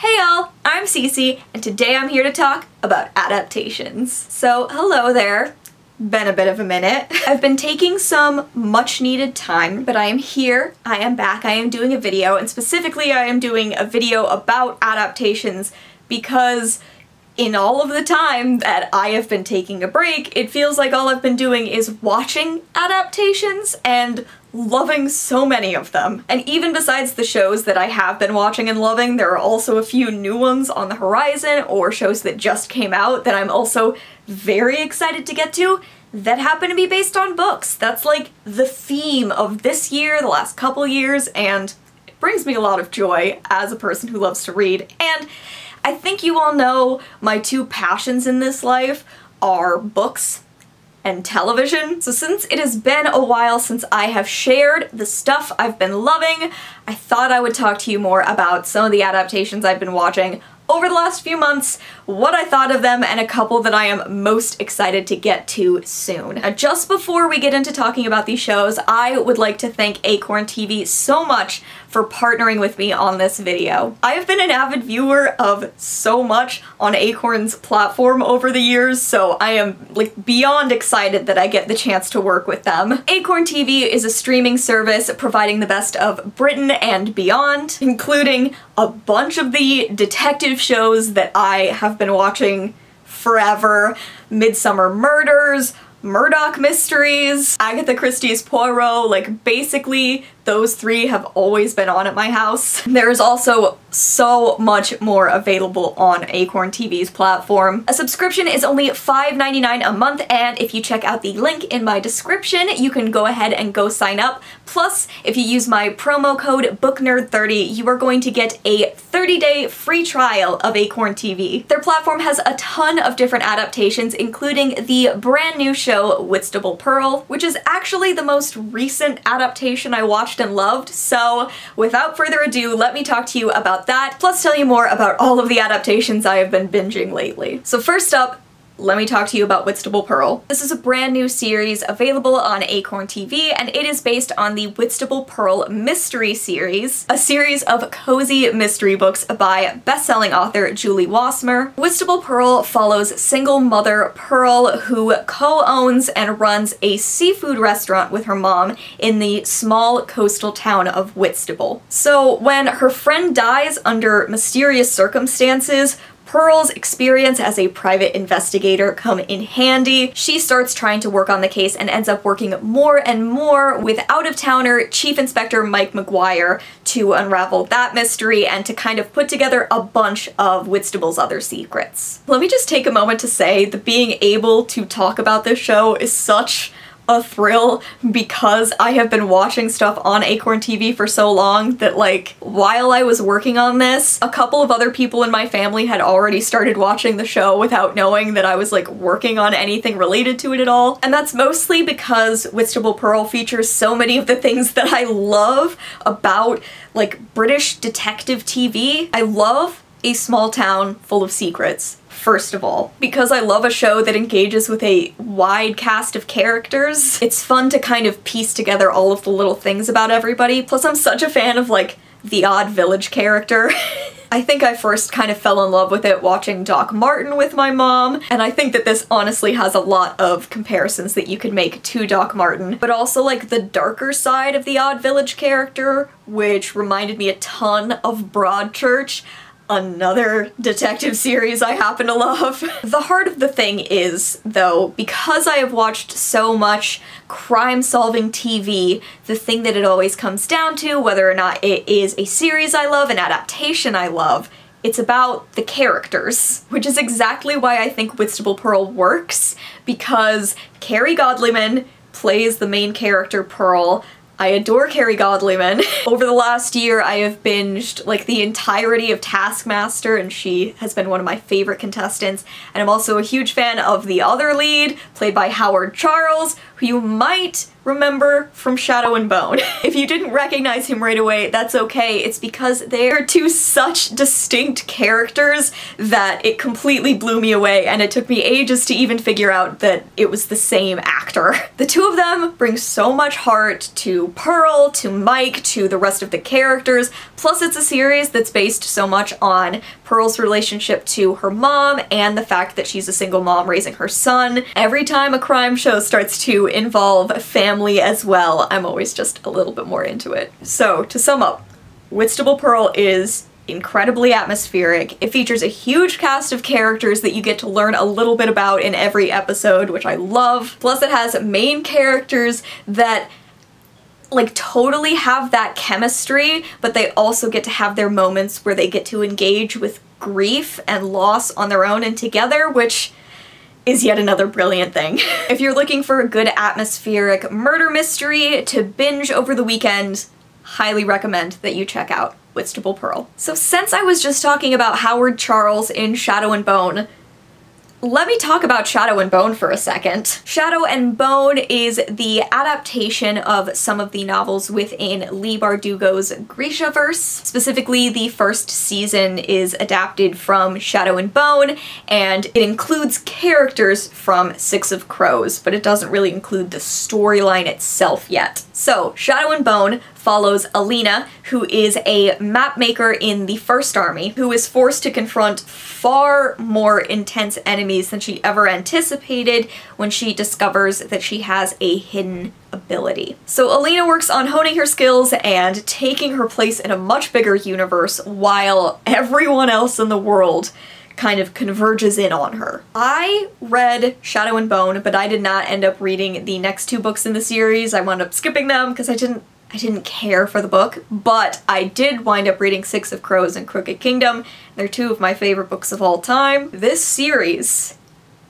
Hey y'all, I'm Cece, and today I'm here to talk about adaptations. So, hello there. Been a bit of a minute. I've been taking some much needed time, but I am here, I am back, I am doing a video, and specifically I am doing a video about adaptations because in all of the time that I have been taking a break, it feels like all I've been doing is watching adaptations and loving so many of them. And even besides the shows that I have been watching and loving, there are also a few new ones on the horizon or shows that just came out that I'm also very excited to get to that happen to be based on books. That's like the theme of this year, the last couple years, and it brings me a lot of joy as a person who loves to read. And I think you all know my two passions in this life are books and television. So since it has been a while since I have shared the stuff I've been loving, I thought I would talk to you more about some of the adaptations I've been watching over the last few months, what I thought of them, and a couple that I am most excited to get to soon. Now, just before we get into talking about these shows, I would like to thank Acorn TV so much for partnering with me on this video. I have been an avid viewer of so much on Acorn's platform over the years, so I am like beyond excited that I get the chance to work with them. Acorn TV is a streaming service providing the best of Britain and beyond, including a bunch of the detective shows that I have been watching forever. Midsomer Murders, Murdoch Mysteries, Agatha Christie's Poirot, like basically those three have always been on at my house. There's also so much more available on Acorn TV's platform. A subscription is only $5.99 a month and if you check out the link in my description you can go ahead and go sign up. Plus, if you use my promo code BookNerd30 you are going to get a 30-day free trial of Acorn TV. Their platform has a ton of different adaptations including the brand new show Whitstable Pearl, which is actually the most recent adaptation I watched and loved, so without further ado, let me talk to you about that, plus tell you more about all of the adaptations I have been binging lately. So first up, let me talk to you about Whitstable Pearl. This is a brand new series available on Acorn TV, and it is based on the Whitstable Pearl mystery series, a series of cozy mystery books by best-selling author Julie Wassmer. Whitstable Pearl follows single mother Pearl, who co-owns and runs a seafood restaurant with her mom in the small coastal town of Whitstable. So when her friend dies under mysterious circumstances, Pearl's experience as a private investigator come in handy. She starts trying to work on the case and ends up working more and more with out-of-towner Chief Inspector Mike McGuire to unravel that mystery and to kind of put together a bunch of Whitstable's other secrets. Let me just take a moment to say that being able to talk about this show is such a thrill because I have been watching stuff on Acorn TV for so long that like while I was working on this, a couple of other people in my family had already started watching the show without knowing that I was like working on anything related to it at all. And that's mostly because Whitstable Pearl features so many of the things that I love about like British detective TV. I love a small town full of secrets first of all. Because I love a show that engages with a wide cast of characters, it's fun to kind of piece together all of the little things about everybody. Plus I'm such a fan of like the odd village character. I think I first kind of fell in love with it watching Doc Martin with my mom, and I think that this honestly has a lot of comparisons that you could make to Doc Martin, but also like the darker side of the Odd Village character, which reminded me a ton of Broadchurch another detective series I happen to love. the heart of the thing is, though, because I have watched so much crime-solving TV, the thing that it always comes down to, whether or not it is a series I love, an adaptation I love, it's about the characters, which is exactly why I think Whitstable Pearl works, because Kerry Godliman plays the main character Pearl, I adore Kerry Godliman. Over the last year, I have binged like the entirety of Taskmaster and she has been one of my favorite contestants. And I'm also a huge fan of the other lead, played by Howard Charles, who you might remember from Shadow and Bone. if you didn't recognize him right away, that's okay. It's because they're two such distinct characters that it completely blew me away and it took me ages to even figure out that it was the same actor. The two of them bring so much heart to Pearl, to Mike, to the rest of the characters, plus it's a series that's based so much on Pearl's relationship to her mom and the fact that she's a single mom raising her son. Every time a crime show starts to involve family as well, I'm always just a little bit more into it. So, to sum up, Whitstable Pearl is incredibly atmospheric. It features a huge cast of characters that you get to learn a little bit about in every episode, which I love. Plus it has main characters that like totally have that chemistry, but they also get to have their moments where they get to engage with grief and loss on their own and together, which is yet another brilliant thing. if you're looking for a good atmospheric murder mystery to binge over the weekend, highly recommend that you check out Whitstable Pearl. So since I was just talking about Howard Charles in Shadow and Bone, let me talk about Shadow and Bone for a second. Shadow and Bone is the adaptation of some of the novels within Leigh Bardugo's Grishaverse. Specifically, the first season is adapted from Shadow and Bone, and it includes characters from Six of Crows, but it doesn't really include the storyline itself yet. So, Shadow and Bone follows Alina, who is a map maker in the First Army, who is forced to confront far more intense enemies than she ever anticipated when she discovers that she has a hidden ability. So Alina works on honing her skills and taking her place in a much bigger universe while everyone else in the world kind of converges in on her. I read Shadow and Bone, but I did not end up reading the next two books in the series. I wound up skipping them because I didn't I didn't care for the book, but I did wind up reading Six of Crows and Crooked Kingdom. They're two of my favorite books of all time. This series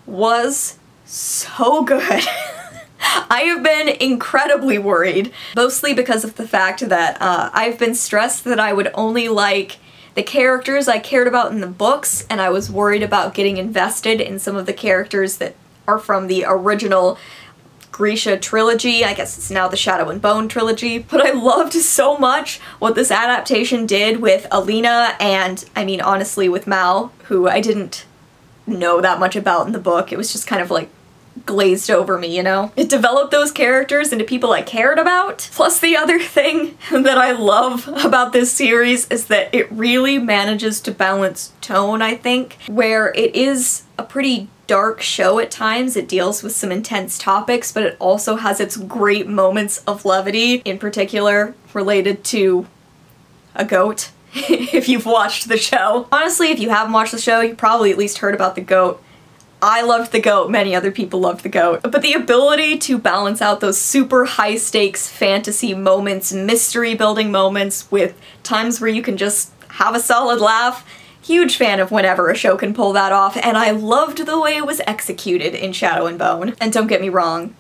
was so good. I have been incredibly worried, mostly because of the fact that uh, I've been stressed that I would only like the characters I cared about in the books, and I was worried about getting invested in some of the characters that are from the original Grisha trilogy. I guess it's now the Shadow and Bone trilogy. But I loved so much what this adaptation did with Alina and, I mean, honestly, with Mal, who I didn't know that much about in the book. It was just kind of like glazed over me, you know? It developed those characters into people I cared about. Plus the other thing that I love about this series is that it really manages to balance tone, I think, where it is a pretty dark show at times. It deals with some intense topics, but it also has its great moments of levity, in particular related to a goat, if you've watched the show. Honestly, if you haven't watched the show, you probably at least heard about the goat. I loved the goat, many other people loved the goat. But the ability to balance out those super high stakes fantasy moments, mystery building moments with times where you can just have a solid laugh Huge fan of whenever a show can pull that off, and I loved the way it was executed in Shadow and Bone. And don't get me wrong,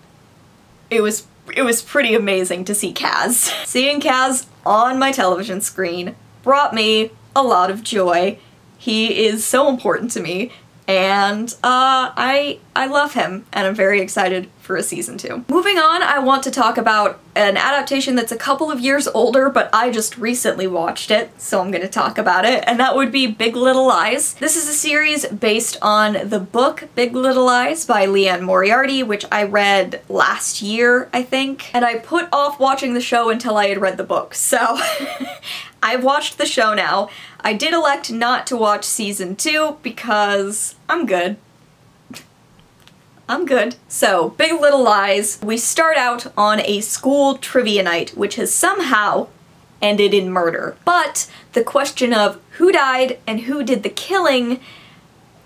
it was it was pretty amazing to see Kaz. Seeing Kaz on my television screen brought me a lot of joy. He is so important to me, and uh, I I love him, and I'm very excited for a season two. Moving on, I want to talk about an adaptation that's a couple of years older, but I just recently watched it, so I'm gonna talk about it, and that would be Big Little Lies. This is a series based on the book Big Little Lies by Liane Moriarty, which I read last year, I think, and I put off watching the show until I had read the book, so I've watched the show now. I did elect not to watch season two because I'm good. I'm good. So, Big Little Lies, we start out on a school trivia night, which has somehow ended in murder. But the question of who died and who did the killing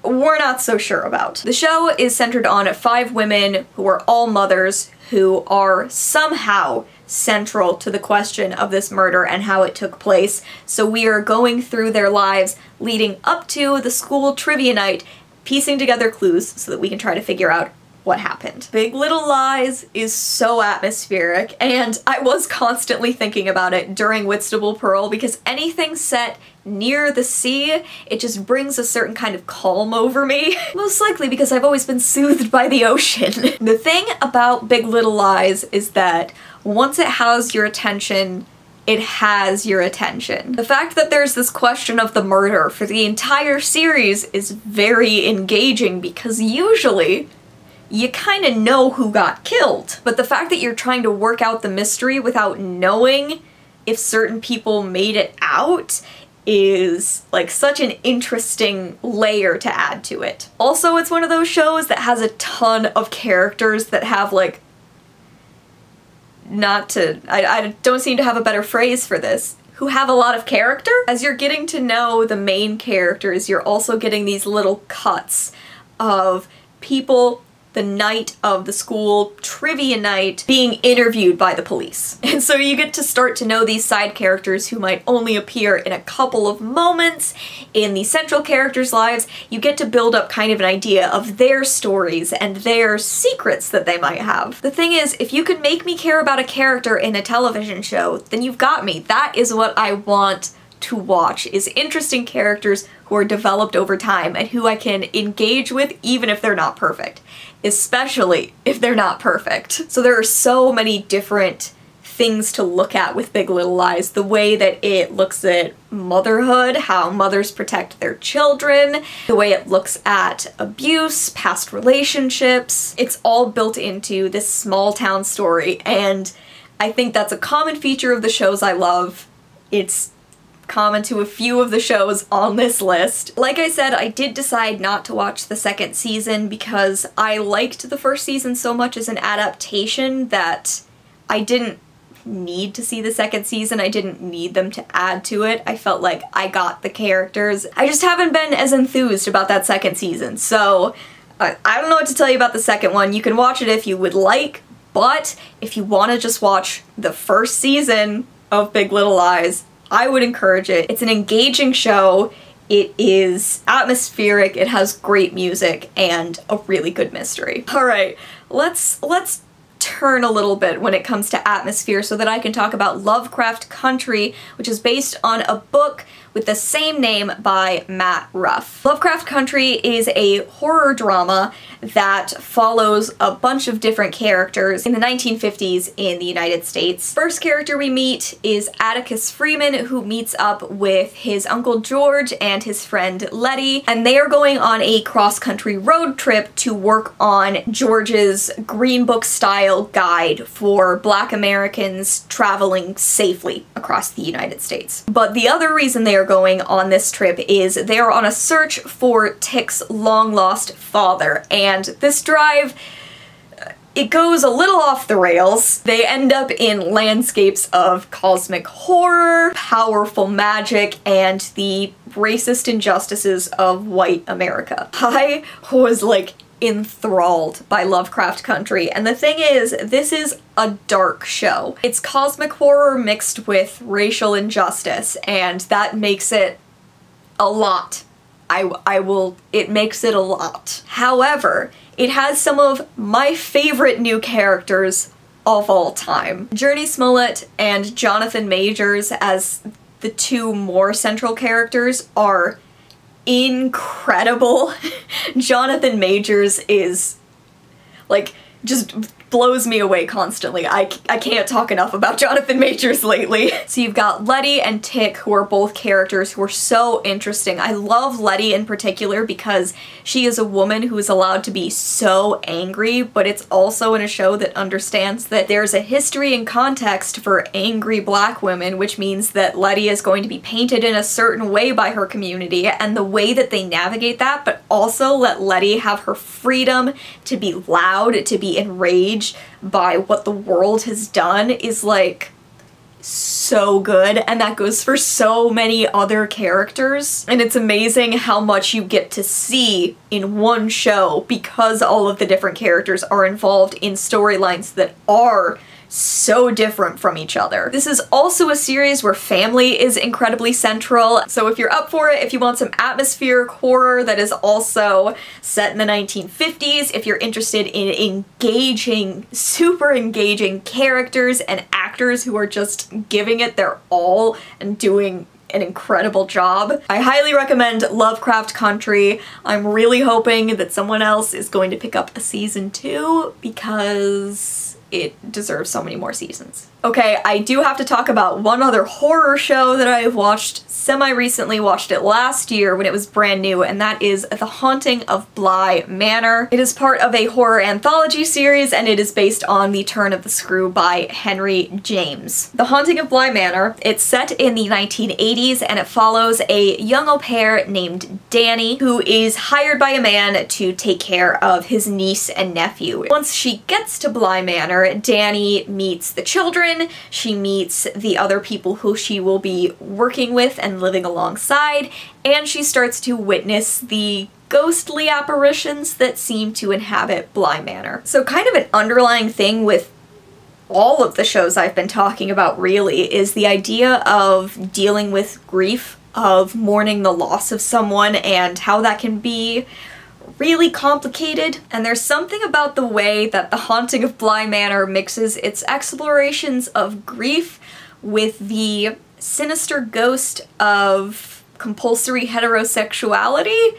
we're not so sure about. The show is centered on five women who are all mothers who are somehow central to the question of this murder and how it took place. So we are going through their lives leading up to the school trivia night, piecing together clues so that we can try to figure out what happened. Big Little Lies is so atmospheric, and I was constantly thinking about it during Whitstable Pearl because anything set near the sea, it just brings a certain kind of calm over me. Most likely because I've always been soothed by the ocean. the thing about Big Little Lies is that once it has your attention, it has your attention. The fact that there's this question of the murder for the entire series is very engaging because usually you kind of know who got killed. But the fact that you're trying to work out the mystery without knowing if certain people made it out is like such an interesting layer to add to it. Also, it's one of those shows that has a ton of characters that have like not to, I, I don't seem to have a better phrase for this, who have a lot of character. As you're getting to know the main characters, you're also getting these little cuts of people the night of the school trivia night being interviewed by the police. And so you get to start to know these side characters who might only appear in a couple of moments in the central characters' lives. You get to build up kind of an idea of their stories and their secrets that they might have. The thing is, if you can make me care about a character in a television show, then you've got me. That is what I want to watch is interesting characters who are developed over time and who I can engage with even if they're not perfect especially if they're not perfect. So there are so many different things to look at with Big Little Lies. The way that it looks at motherhood, how mothers protect their children, the way it looks at abuse, past relationships. It's all built into this small town story and I think that's a common feature of the shows I love. It's common to a few of the shows on this list. Like I said, I did decide not to watch the second season because I liked the first season so much as an adaptation that I didn't need to see the second season. I didn't need them to add to it. I felt like I got the characters. I just haven't been as enthused about that second season. So uh, I don't know what to tell you about the second one. You can watch it if you would like, but if you want to just watch the first season of Big Little Lies, I would encourage it. It's an engaging show. It is atmospheric, it has great music, and a really good mystery. Alright, let's let's turn a little bit when it comes to atmosphere so that I can talk about Lovecraft Country, which is based on a book with the same name by Matt Ruff. Lovecraft Country is a horror drama that follows a bunch of different characters in the 1950s in the United States. First character we meet is Atticus Freeman who meets up with his Uncle George and his friend Leti and they are going on a cross-country road trip to work on George's Green Book style guide for black Americans traveling safely across the United States. But the other reason they are are going on this trip is they are on a search for Tick's long-lost father, and this drive uh, it goes a little off the rails. They end up in landscapes of cosmic horror, powerful magic, and the racist injustices of white America. I was like enthralled by Lovecraft Country. And the thing is, this is a dark show. It's cosmic horror mixed with racial injustice, and that makes it a lot. I, I will, it makes it a lot. However, it has some of my favorite new characters of all time. Jurnee Smollett and Jonathan Majors as the two more central characters are incredible. Jonathan Majors is like just blows me away constantly. I, I can't talk enough about Jonathan Majors lately. So you've got Leti and Tick who are both characters who are so interesting. I love Leti in particular because she is a woman who is allowed to be so angry, but it's also in a show that understands that there's a history and context for angry black women, which means that Leti is going to be painted in a certain way by her community and the way that they navigate that, but also let Leti have her freedom to be loud, to be enraged, by what the world has done is like so good and that goes for so many other characters. And it's amazing how much you get to see in one show because all of the different characters are involved in storylines that are so different from each other. This is also a series where family is incredibly central, so if you're up for it, if you want some atmospheric horror that is also set in the 1950s, if you're interested in engaging, super engaging characters and actors who are just giving it their all and doing an incredible job. I highly recommend Lovecraft Country. I'm really hoping that someone else is going to pick up a season two because it deserves so many more seasons. Okay, I do have to talk about one other horror show that I've watched semi-recently, watched it last year when it was brand new, and that is The Haunting of Bly Manor. It is part of a horror anthology series, and it is based on The Turn of the Screw by Henry James. The Haunting of Bly Manor, it's set in the 1980s, and it follows a young au pair named Dani, who is hired by a man to take care of his niece and nephew. Once she gets to Bly Manor, Dani meets the children, she meets the other people who she will be working with and living alongside, and she starts to witness the ghostly apparitions that seem to inhabit Bly Manor. So kind of an underlying thing with all of the shows I've been talking about really is the idea of dealing with grief, of mourning the loss of someone and how that can be really complicated, and there's something about the way that The Haunting of Bly Manor mixes its explorations of grief with the sinister ghost of compulsory heterosexuality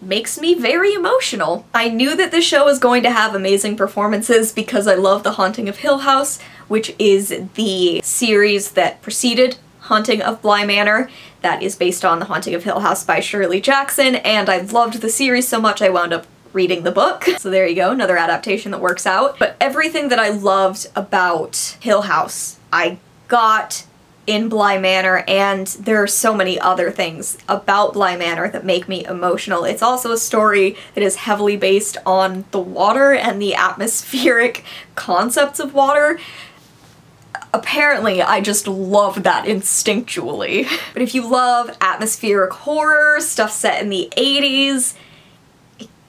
makes me very emotional. I knew that this show was going to have amazing performances because I love The Haunting of Hill House, which is the series that preceded Haunting of Bly Manor that is based on The Haunting of Hill House by Shirley Jackson, and I loved the series so much I wound up reading the book. So there you go, another adaptation that works out. But everything that I loved about Hill House, I got in Bly Manor, and there are so many other things about Bly Manor that make me emotional. It's also a story that is heavily based on the water and the atmospheric concepts of water, apparently I just love that instinctually. But if you love atmospheric horror, stuff set in the 80s,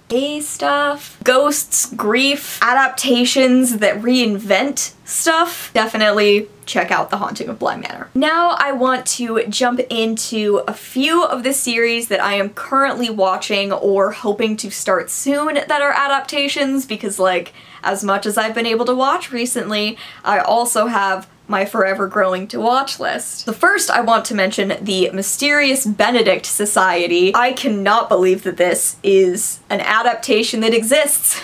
gay stuff, ghosts, grief, adaptations that reinvent stuff, definitely check out The Haunting of Bly Manor. Now I want to jump into a few of the series that I am currently watching or hoping to start soon that are adaptations because like as much as I've been able to watch recently, I also have my forever growing to watch list. The first I want to mention the Mysterious Benedict Society. I cannot believe that this is an adaptation that exists.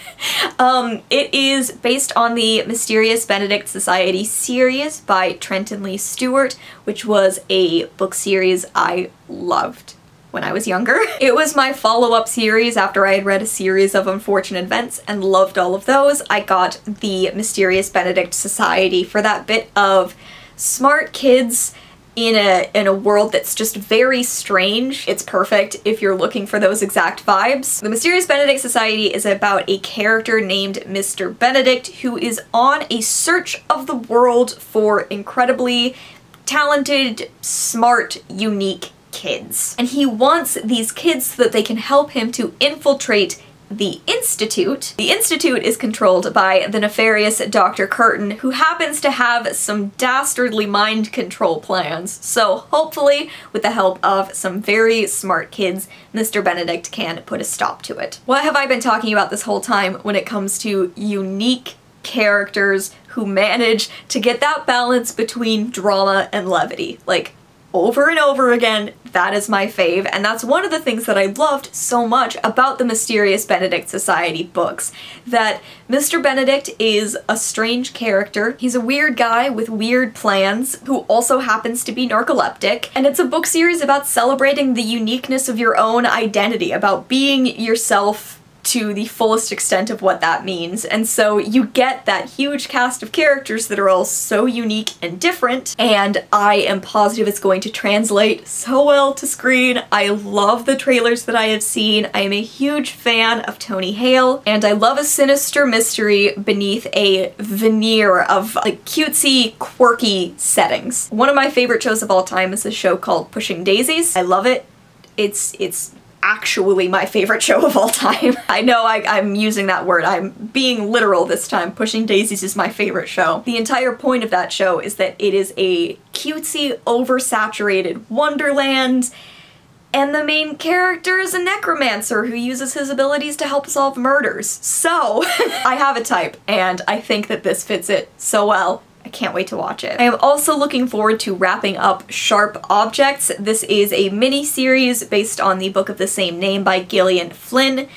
um, it is based on the Mysterious Benedict Society series by Trenton Lee Stewart, which was a book series I loved when I was younger. It was my follow-up series after I had read a series of unfortunate events and loved all of those. I got the Mysterious Benedict Society for that bit of smart kids in a in a world that's just very strange. It's perfect if you're looking for those exact vibes. The Mysterious Benedict Society is about a character named Mr. Benedict who is on a search of the world for incredibly talented, smart, unique kids. And he wants these kids so that they can help him to infiltrate the Institute. The Institute is controlled by the nefarious Dr. Curtain, who happens to have some dastardly mind control plans. So hopefully, with the help of some very smart kids, Mr. Benedict can put a stop to it. What have I been talking about this whole time when it comes to unique characters who manage to get that balance between drama and levity? Like, over and over again, that is my fave, and that's one of the things that I loved so much about the Mysterious Benedict Society books, that Mr. Benedict is a strange character. He's a weird guy with weird plans who also happens to be narcoleptic, and it's a book series about celebrating the uniqueness of your own identity, about being yourself to the fullest extent of what that means. And so you get that huge cast of characters that are all so unique and different, and I am positive it's going to translate so well to screen. I love the trailers that I have seen. I am a huge fan of Tony Hale, and I love a sinister mystery beneath a veneer of like cutesy, quirky settings. One of my favorite shows of all time is a show called Pushing Daisies. I love it. It's it's actually my favorite show of all time. I know I, am using that word, I'm being literal this time. Pushing Daisies is my favorite show. The entire point of that show is that it is a cutesy, oversaturated wonderland and the main character is a necromancer who uses his abilities to help solve murders. So, I have a type, and I think that this fits it so well. I can't wait to watch it. I am also looking forward to wrapping up Sharp Objects. This is a mini-series based on the book of the same name by Gillian Flynn.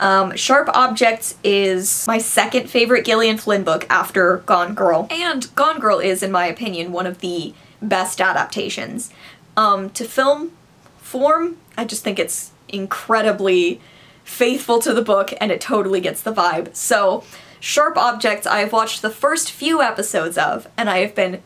Um, Sharp Objects is my second favorite Gillian Flynn book after Gone Girl. And Gone Girl is, in my opinion, one of the best adaptations. Um, to film form, I just think it's incredibly faithful to the book and it totally gets the vibe. So Sharp Objects I have watched the first few episodes of, and I have been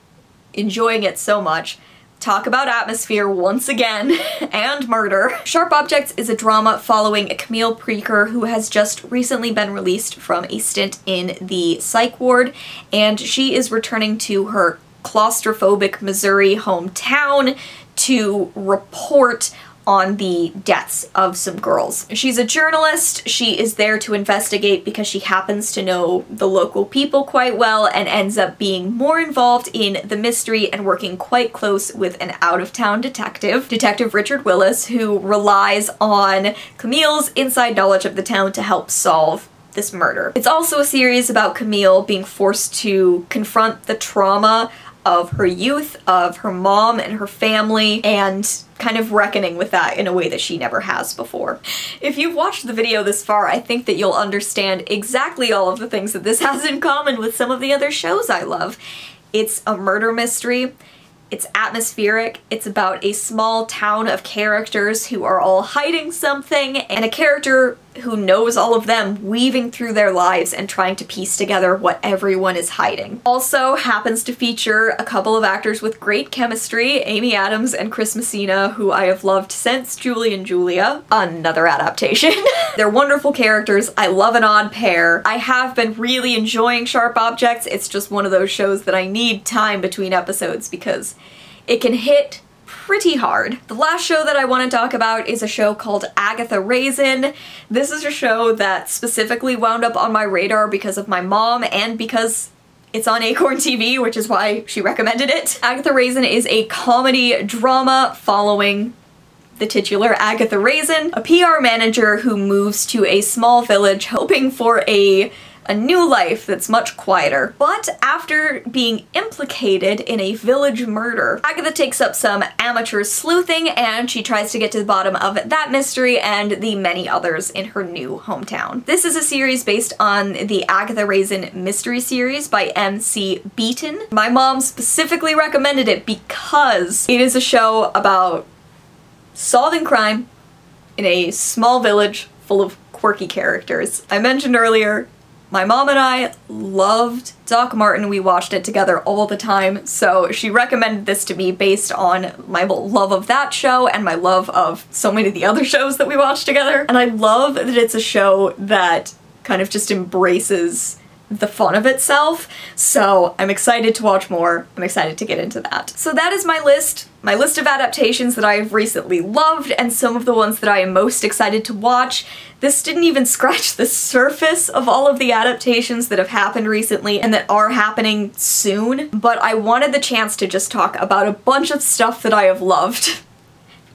enjoying it so much. Talk about atmosphere once again, and murder. Sharp Objects is a drama following Camille Preaker who has just recently been released from a stint in the psych ward, and she is returning to her claustrophobic Missouri hometown to report on the deaths of some girls. She's a journalist, she is there to investigate because she happens to know the local people quite well and ends up being more involved in the mystery and working quite close with an out-of-town detective, Detective Richard Willis, who relies on Camille's inside knowledge of the town to help solve this murder. It's also a series about Camille being forced to confront the trauma of her youth, of her mom and her family, and kind of reckoning with that in a way that she never has before. If you've watched the video this far, I think that you'll understand exactly all of the things that this has in common with some of the other shows I love. It's a murder mystery, it's atmospheric, it's about a small town of characters who are all hiding something, and a character who knows all of them weaving through their lives and trying to piece together what everyone is hiding. Also happens to feature a couple of actors with great chemistry, Amy Adams and Chris Messina, who I have loved since Julie and Julia, another adaptation. They're wonderful characters, I love an odd pair. I have been really enjoying Sharp Objects, it's just one of those shows that I need time between episodes because it can hit pretty hard. The last show that I want to talk about is a show called Agatha Raisin. This is a show that specifically wound up on my radar because of my mom and because it's on Acorn TV, which is why she recommended it. Agatha Raisin is a comedy drama following the titular Agatha Raisin, a PR manager who moves to a small village hoping for a a new life that's much quieter. But after being implicated in a village murder, Agatha takes up some amateur sleuthing and she tries to get to the bottom of that mystery and the many others in her new hometown. This is a series based on the Agatha Raisin mystery series by M.C. Beaton. My mom specifically recommended it because it is a show about solving crime in a small village full of quirky characters. I mentioned earlier my mom and I loved Doc Martin. We watched it together all the time, so she recommended this to me based on my love of that show and my love of so many of the other shows that we watched together. And I love that it's a show that kind of just embraces the fun of itself, so I'm excited to watch more. I'm excited to get into that. So that is my list, my list of adaptations that I've recently loved and some of the ones that I am most excited to watch. This didn't even scratch the surface of all of the adaptations that have happened recently and that are happening soon, but I wanted the chance to just talk about a bunch of stuff that I have loved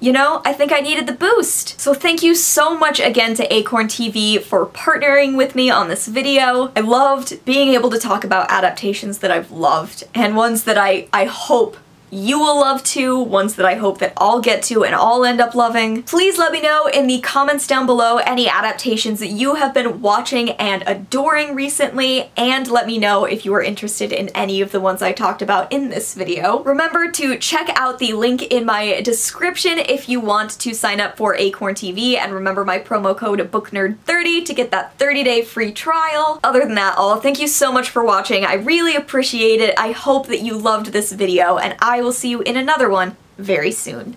you know, I think I needed the boost. So thank you so much again to Acorn TV for partnering with me on this video. I loved being able to talk about adaptations that I've loved and ones that I, I hope you will love too, ones that I hope that I'll get to and I'll end up loving. Please let me know in the comments down below any adaptations that you have been watching and adoring recently, and let me know if you are interested in any of the ones I talked about in this video. Remember to check out the link in my description if you want to sign up for Acorn TV, and remember my promo code BookNerd30 to get that 30-day free trial. Other than that, all thank you so much for watching. I really appreciate it. I hope that you loved this video, and I I will see you in another one very soon.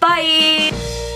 Bye!